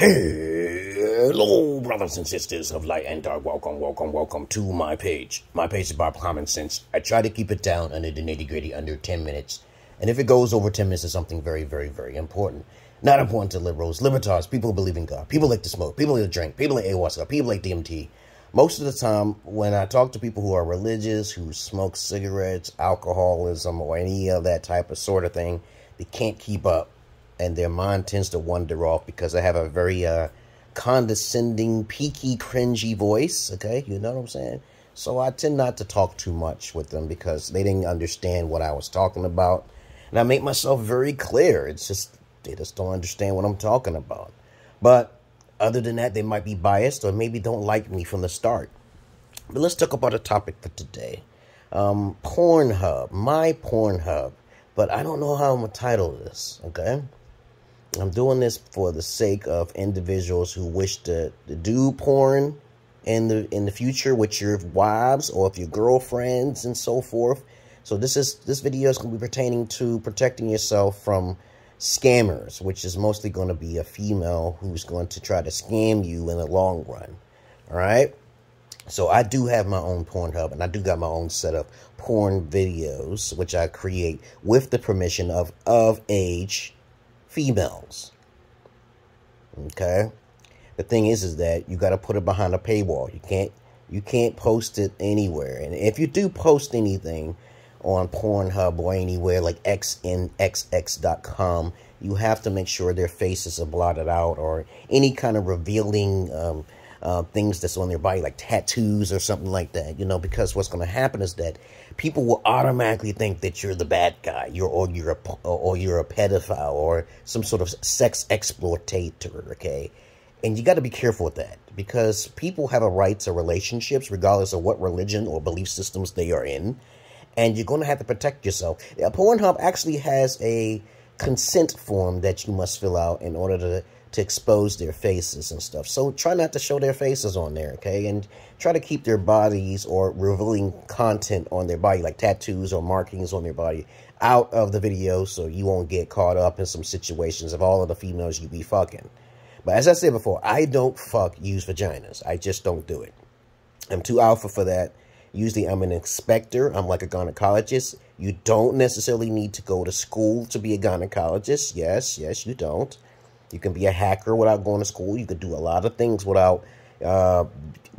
Hello, brothers and sisters of light and dark. Welcome, welcome, welcome to my page. My page is about common sense. I try to keep it down under the nitty gritty, under 10 minutes. And if it goes over 10 minutes, it's something very, very, very important. Not important to liberals, libertarians, people who believe in God, people like to smoke, people like to drink, people like ayahuasca, people like DMT. Most of the time, when I talk to people who are religious, who smoke cigarettes, alcoholism, or any of that type of sort of thing, they can't keep up and their mind tends to wander off because I have a very uh, condescending, peaky, cringy voice. Okay, you know what I'm saying? So I tend not to talk too much with them because they didn't understand what I was talking about. And I make myself very clear. It's just, they just don't understand what I'm talking about. But other than that, they might be biased or maybe don't like me from the start. But let's talk about a topic for today. Um, Pornhub, my Pornhub. But I don't know how I'm going to title this, okay? I'm doing this for the sake of individuals who wish to, to do porn in the in the future with your wives or if your girlfriends and so forth. So this is this video is going to be pertaining to protecting yourself from scammers, which is mostly going to be a female who's going to try to scam you in the long run. All right. So I do have my own Pornhub and I do got my own set of porn videos, which I create with the permission of of age females. Okay? The thing is is that you got to put it behind a paywall. You can't you can't post it anywhere. And if you do post anything on Pornhub or anywhere like xnxx.com, you have to make sure their faces are blotted out or any kind of revealing um, uh, things that's on their body, like tattoos or something like that, you know, because what's going to happen is that people will automatically think that you're the bad guy, you're or you're a or you're a pedophile or some sort of sex exploitator, okay? And you got to be careful with that because people have a right to relationships regardless of what religion or belief systems they are in, and you're going to have to protect yourself. Pornhub actually has a consent form that you must fill out in order to to expose their faces and stuff. So try not to show their faces on there, okay? And try to keep their bodies or revealing content on their body, like tattoos or markings on their body, out of the video so you won't get caught up in some situations of all of the females you be fucking. But as I said before, I don't fuck use vaginas. I just don't do it. I'm too alpha for that. Usually I'm an inspector. I'm like a gynecologist. You don't necessarily need to go to school to be a gynecologist. Yes, yes, you don't. You can be a hacker without going to school. You could do a lot of things without uh,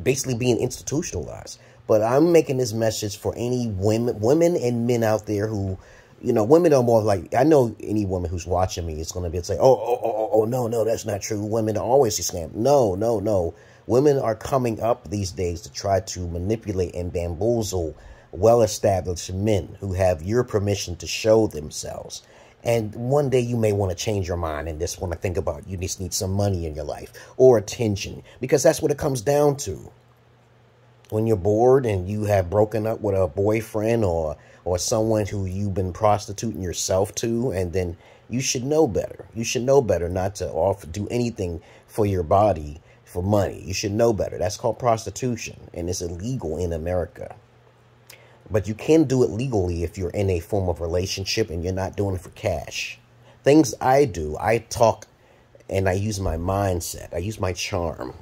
basically being institutionalized. But I'm making this message for any women, women and men out there who, you know, women are more like, I know any woman who's watching me is going to be oh, oh, oh, oh, oh, no, no, that's not true. Women are always scammed. No, no, no. Women are coming up these days to try to manipulate and bamboozle well-established men who have your permission to show themselves. And one day you may want to change your mind and just want to think about you just need some money in your life or attention because that's what it comes down to. When you're bored and you have broken up with a boyfriend or or someone who you've been prostituting yourself to and then you should know better. You should know better not to offer do anything for your body for money. You should know better. That's called prostitution and it's illegal in America. But you can do it legally if you're in a form of relationship and you're not doing it for cash. Things I do, I talk and I use my mindset. I use my charm.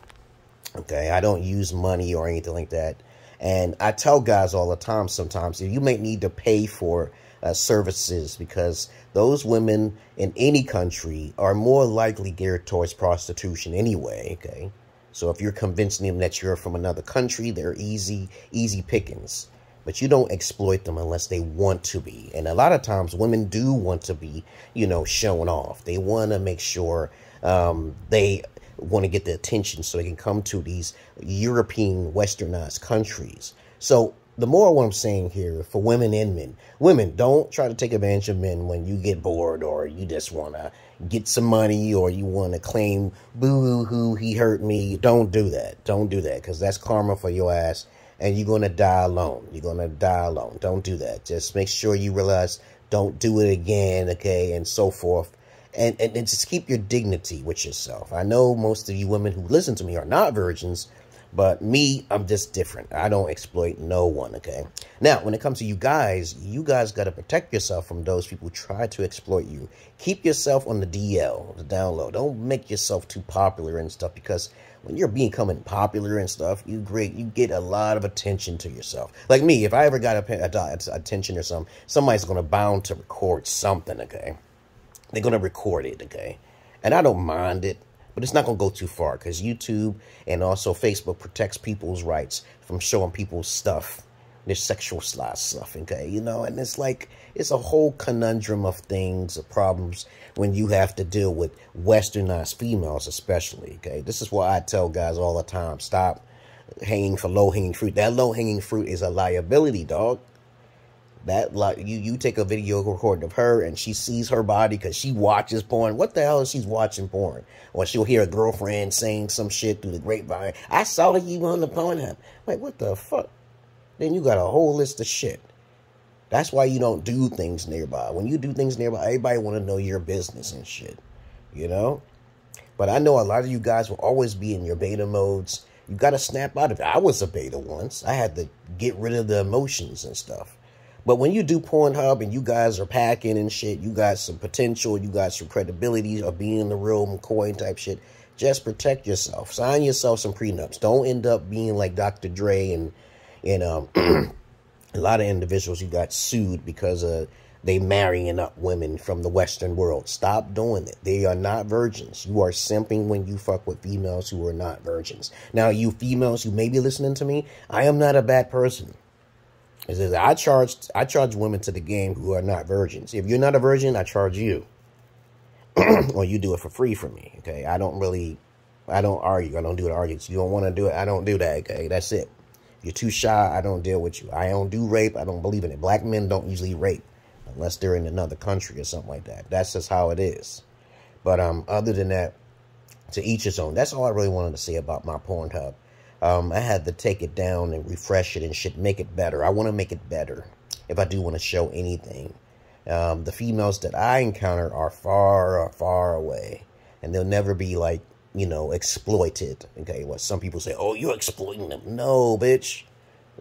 Okay, I don't use money or anything like that. And I tell guys all the time sometimes you may need to pay for uh, services because those women in any country are more likely geared towards prostitution anyway. Okay, so if you're convincing them that you're from another country, they're easy, easy pickings but you don't exploit them unless they want to be. And a lot of times women do want to be, you know, shown off. They want to make sure um, they want to get the attention so they can come to these European westernized countries. So the more what I'm saying here for women and men, women don't try to take advantage of men when you get bored or you just want to get some money or you want to claim boo hoo he hurt me. Don't do that. Don't do that because that's karma for your ass and you're going to die alone. You're going to die alone. Don't do that. Just make sure you realize don't do it again, okay, and so forth. And, and, and just keep your dignity with yourself. I know most of you women who listen to me are not virgins, But me, I'm just different. I don't exploit no one, okay? Now, when it comes to you guys, you guys got to protect yourself from those people who try to exploit you. Keep yourself on the DL, the download. Don't make yourself too popular and stuff because when you're becoming popular and stuff, you great, you get a lot of attention to yourself. Like me, if I ever got a, a, a attention or something, somebody's going to bound to record something, okay? They're going to record it, okay? And I don't mind it. But it's not going to go too far because YouTube and also Facebook protects people's rights from showing people stuff, their sexual stuff, okay? You know, and it's like, it's a whole conundrum of things, of problems when you have to deal with westernized females especially, okay? This is why I tell guys all the time, stop hanging for low-hanging fruit. That low-hanging fruit is a liability, dog that like you you take a video recording of her and she sees her body because she watches porn what the hell is she's watching porn or she'll hear a girlfriend saying some shit through the grapevine i saw you on the pornhub like what the fuck then you got a whole list of shit that's why you don't do things nearby when you do things nearby everybody want to know your business and shit you know but i know a lot of you guys will always be in your beta modes you got to snap out of it i was a beta once i had to get rid of the emotions and stuff but when you do Pornhub and you guys are packing and shit, you got some potential, you got some credibility of being in the real McCoy type shit. Just protect yourself. Sign yourself some prenups. Don't end up being like Dr. Dre and and um, a lot of individuals who got sued because of they marrying up women from the Western world. Stop doing it. They are not virgins. You are simping when you fuck with females who are not virgins. Now, you females who may be listening to me, I am not a bad person. I charge I charge women to the game who are not virgins. If you're not a virgin, I charge you. or you do it for free for me. Okay. I don't really I don't argue. I don't do the arguments. You don't want to do it. I don't do that. Okay. That's it. You're too shy. I don't deal with you. I don't do rape. I don't believe in it. Black men don't usually rape unless they're in another country or something like that. That's just how it is. But um, other than that, to each his own. That's all I really wanted to say about my Pornhub. Um, I had to take it down and refresh it and shit, make it better. I want to make it better if I do want to show anything. Um, the females that I encounter are far, far away, and they'll never be like, you know, exploited. Okay, what some people say, oh, you're exploiting them. No, bitch.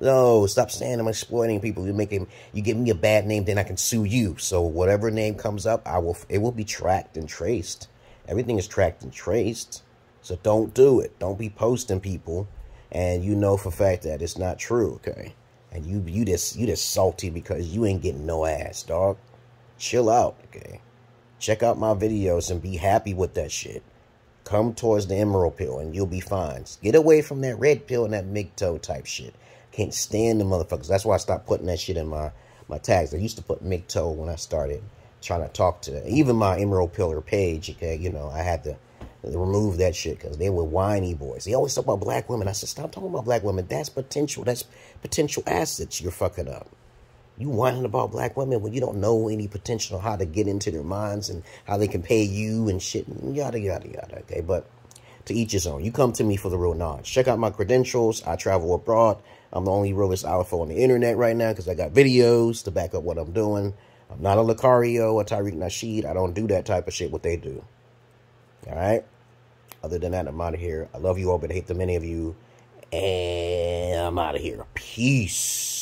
No, stop saying I'm exploiting people. You making you give me a bad name, then I can sue you. So whatever name comes up, I will. It will be tracked and traced. Everything is tracked and traced. So don't do it. Don't be posting people and you know for fact that it's not true, okay? And you you just you just salty because you ain't getting no ass, dog. Chill out, okay? Check out my videos and be happy with that shit. Come towards the emerald pill and you'll be fine. Get away from that red pill and that MGTOW type shit. Can't stand the motherfuckers. That's why I stopped putting that shit in my, my tags. I used to put MGTOW when I started trying to talk to even my emerald pillar page, okay? You know, I had to remove that shit because they were whiny boys. They always talk about black women. I said, stop talking about black women. That's potential. That's potential assets you're fucking up. You whining about black women when you don't know any potential how to get into their minds and how they can pay you and shit and yada, yada, yada. Okay, but to each his own. You come to me for the real knowledge. Check out my credentials. I travel abroad. I'm the only realist alpha on the internet right now because I got videos to back up what I'm doing. I'm not a Lucario or Tariq Nasheed. I don't do that type of shit, what they do. All right? Other than that, I'm out of here. I love you all, but I hate the many of you. And I'm out of here. Peace.